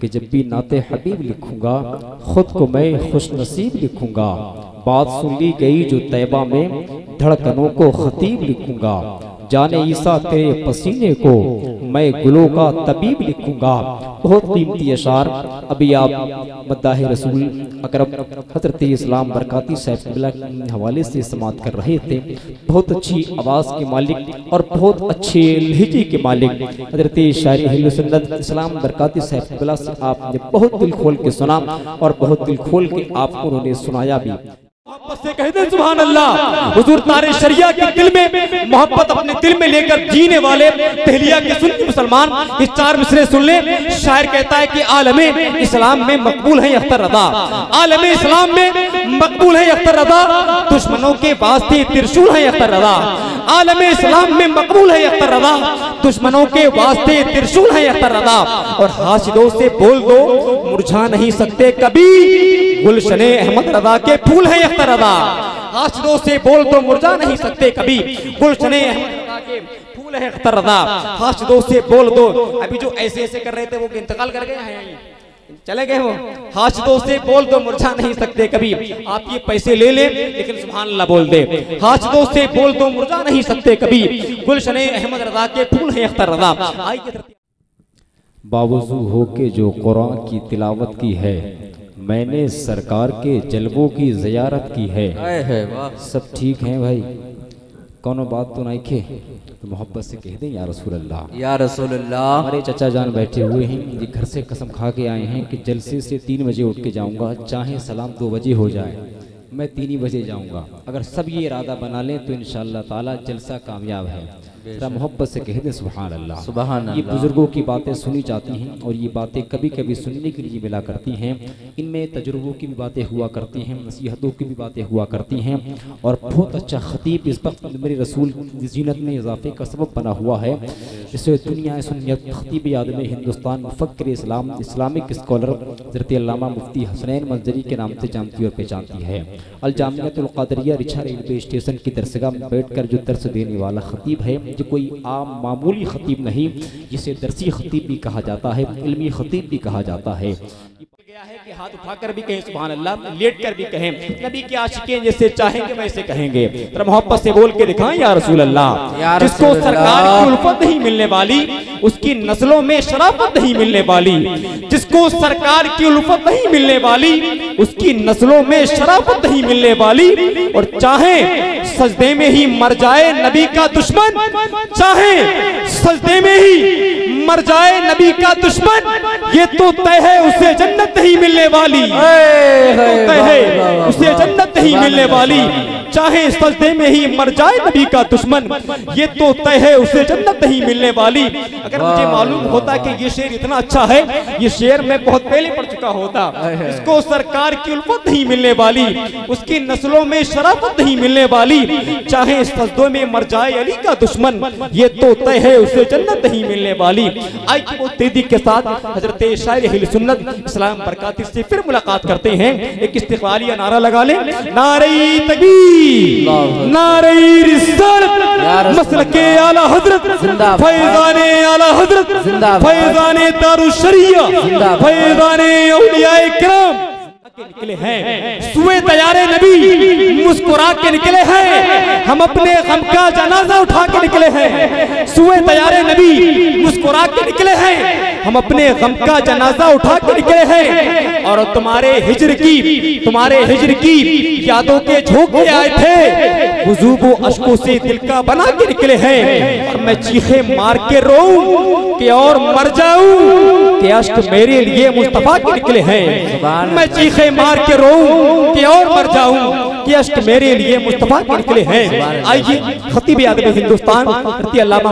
कि जब भी नाते हबीब लिखूँगा, खुद को मैं खुश नसीब लिखूँगा। बात सुन ली गई जो तैबा में, धड़कनों को खतीब लिखूँगा। जाने ईसा तेरे पसीने को मैं गुलों का तबीब लिखूँगा। बहुत कीमती अशार। अभी आप मद्दाह रसूल अकरम हज़रत इस्लाम बरकाती साहब के हवाले से समात कर रहे थे। बहुत अच्छी आवाज़ के मालिक और बहुत अच्छे लहजे के मालिक। हज़रत शायरी सुन्नत इस्लाम बरकाती साहब से आपने बहुत दिल खोल के सुना और बहुत दिल खोल के आपको उन्होंने सुनाया भी। से कह दे सुभान अल्लाह हुजूर तारे शरिया के दिल में, मोहब्बत अपने दिल में लेकर जीने वाले तहलिया के सुन मुसलमान इस चार मिसरे सुन ले। शायर कहता है कि आलम इस्लाम में मकबूल है अख्तर रदा। आलम इस्लाम में मकबूल है अख्तर रदा। दुश्मनों के वास्ते त्रिशूल है अख्तर रदा। आलमे इस्लाम में मकबूल है अख्तर रदा। दुश्मनों के वास्ते त्रिशूल है अतरदा रदा और हाशिदों से बोल दो, मुरझा नहीं सकते कभी। गुलशन अहमद रदा के फूल है अतरदा रदा हाशिदों से बोल दो, मुरझा नहीं सकते कभी। गुलशन अहमद रदा के फूल है अख्तर रदा हाशिदों से बोल दो, अभी जो ऐसे ऐसे कर रहे थे, वो इंतकाल कर गए हैं चले गए हो हाशिदों से बोल दो मुरझा नहीं सकते कभी। आप ये पैसे ले ले लेकिन सुभान अल्लाह बोल दे। हाशिदों से बोल दो मुरझा नहीं सकते कभी। गुलशने अहमद रदा के फूल है अख्तर रदा आइए बावजू हो के जो कुरान की तिलावत की है मैंने सरकार के जलबों की जियारत की है। सब ठीक है भाई? कौनो बात तो नहीं खे तो मोहब्बत से कह दें या रसूल अल्लाह या रसूल अल्लाह हमारे चचा जान बैठे हुए हैं ये घर से कसम खा के आए हैं कि जलसे से तीन बजे उठ के जाऊँगा चाहे सलाम दो बजे हो जाए। मैं तीन ही बजे जाऊँगा। अगर सब ये इरादा बना लें तो इन ताला जलसा कामयाब है। जरा मोहब्बत से कह दें सुबहान अल्लाह सुबहान ये बुज़ुर्गों की बातें सुनी जाती हैं और ये बातें कभी कभी सुनने के लिए मिला करती हैं। इनमें तजुर्बों की भी बातें हुआ करती हैं नसीहतों की भी बातें हुआ करती हैं और बहुत अच्छा खतीब इस वक्त मेरे रसूल की जीनत में इजाफे का सबब बना हुआ है। जिसे दुनिया सुनियत खतीब याद में हिंदुस्तान मुफक्र इस्लाम इस्लामिक स्कॉलर हज़रत मुफ्ती हसनैन मंजरी के नाम से जानती और पहचानती है। अलजामियातुल्क़ादरिया रिछा रेलवे स्टेशन की दरसगाह में बैठ कर जो दर्स देने वाला खतीब है जो कोई आम मामूली खतीब नहीं जिसे दरसी खतीब भी कहा जाता है इलमी खतीब भी कहा जाता है। गया है कि हाथ उठाकर भी कहें सुबह अल्लाह लेट कर भी कहें नबी के आशिकें जैसे चाहेंगे वैसे कहेंगे। तर मोहब्बत से बोल के दिखाएँ या रसूल अल्लाह जिसको सरकार की उल्फत नहीं मिलने वाली उसकी नस्लों में शराफत नहीं मिलने वाली जिसको सरकार की उल्फत नहीं मिलने वाली उसकी नस्लों में शराफत नहीं मिलने वाली। और चाहे सजदे में ही मर जाए नबी का दुश्मन चाहे सजदे में ही मर जाए नबी का दुश्मन ये तो तय है उसे जन्नत नहीं मिलने वाली। तो तय है उसे जन्नत नहीं मिलने वाली। चाहे सजदे में ही मर जाए नबी का दुश्मन ये तो तय है उसे जन्नत नहीं मिलने वाली। अगर मुझे मालूम होता कि ये शेर इतना अच्छा है ये शेर मैं बहुत पहले पढ़ चुका होता। इसको सरकार की उल्फत नहीं मिलने वाली उसकी नस्लों में शराफत नहीं मिलने वाली। चाहे सजदों में मर जाए अली का दुश्मन ये तो तय है उसे जन्नत नहीं मिलने वाली। आई वो तेज़ी के साथ हज़रत शायर सुन्नत इस्लाम बरकाती से फिर मुलाकात करते हैं। एक इस्तिकबालिया नारा लगा ले। नारई तकबीर। नारई रिसालत मसल के आला हज़रत फैजाने आला हज़रत फैजाने दारुल शरिया फैजाने औलियाए किराम निकले हैं। सुए तैयारे नबी मुस्कुरा के निकले हैं। हम अपने गम का जनाजा उठा के निकले हैं। सुए तैयारे नबी मुस्कुरा के निकले हैं। हम अपने गम का जनाजा उठा के निकले हैं। और तुम्हारे हिजर की, तुम्हारे हिजर की यादों के झोंके आए थे। को अशकों से दिल का बना के निकले हैं। और मैं चीखे मार के रो कि और मर जाऊँ कि अश्क मेरे लिए मुस्तफ़ा के निकले हैं। मैं चीखे मार के रो कि और मर जाऊँ। कि मेरे लिए मुस्तफ़ा के निकले हैं। आइए, खतीब आदम हिंदुस्तान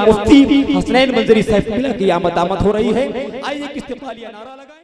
मुफ्ती हसनैन मंजरी साहब की आमद आमद हो रही है। आइए किस नारा लगाएँ।